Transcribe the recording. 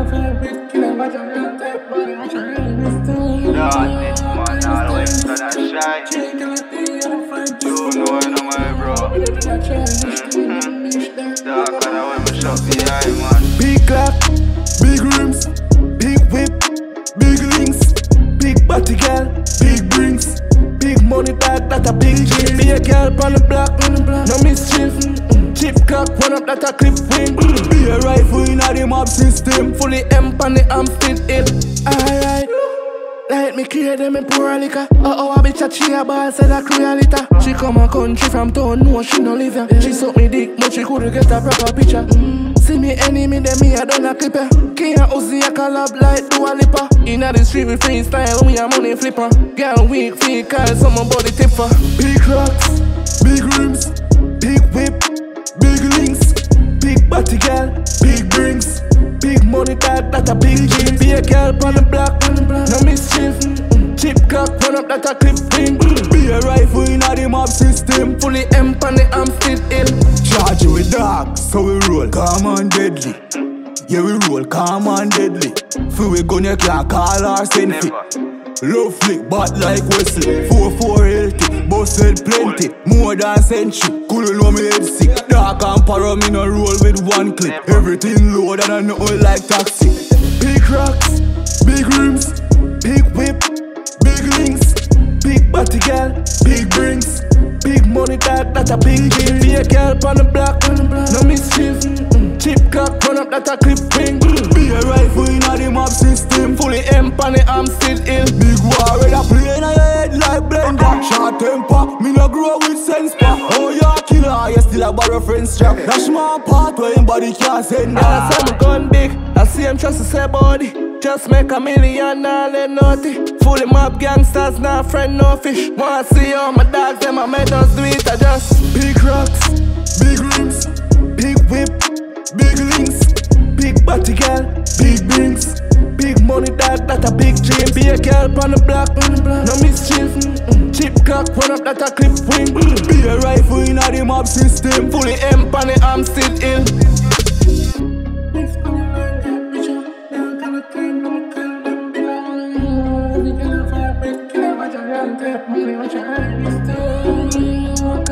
Mm-hmm. Me. Big clap, big rims, big whip, big links, big body girl, big rings, big money bag that a big dream. Be a girl on the block, no mischief. Chip cock, one up that a clip wing. Be a rifle in a the mob system. Fully M on the arm fit it. Alright. Let me clear them in poor liquor. Oh oh, I bitch a chia ball said a clear litter. She come a country from town, no she no live here. She suck me dick, but she couldn't get a proper picture. See me enemy, then me I done a clipper. King and Uzi a collab like Dua Lipa. Inna the street with freestyle, we a money flipper. Girl weak, feet call someone body tipper. Big rocks, big rims, money that, that a big dream Be a girl on the block, no mischief. Chip cock, run up that a clip ring Be a rifle in a the mob system. Fully M on the arm fit in Charge you with dog, so we roll. Calm and deadly. Yeah we roll. Calm and deadly. Free we gun you can't call or send Love flick, but like Wesley. 4-4 healthy, busted plenty. More than century, couldn't know me head sick. Dark and paro, me no roll with one clip. Everything load and I know like taxi. Big rocks, big rims, big whip, big links. Big body girl, big rings Big money that, that a big dream Be a girl on the block, no mischief. Chip cock, run up that a clip ring Be a rifle in a the mob system. Fully M on the arm still ill. Big war Short temper, me no grow with sense pa. Oh a killer, you still a borrow friends strap. That small part where anybody can't send And I say me gun big, I see him trust to say body Just make a million, let naughty Fully mob gangsters, nah friend, no fish. Wanna see all my dogs, them I made us do it, I just Big rocks, big rims, big whip, big links, big body girl, big rings, big money that that a big dream. Be a girl on the block, no mischief. Chip cock, run up that a clip wing. Be a rifle in a the mob system. Fully M on the arm still ill what you